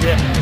Yeah.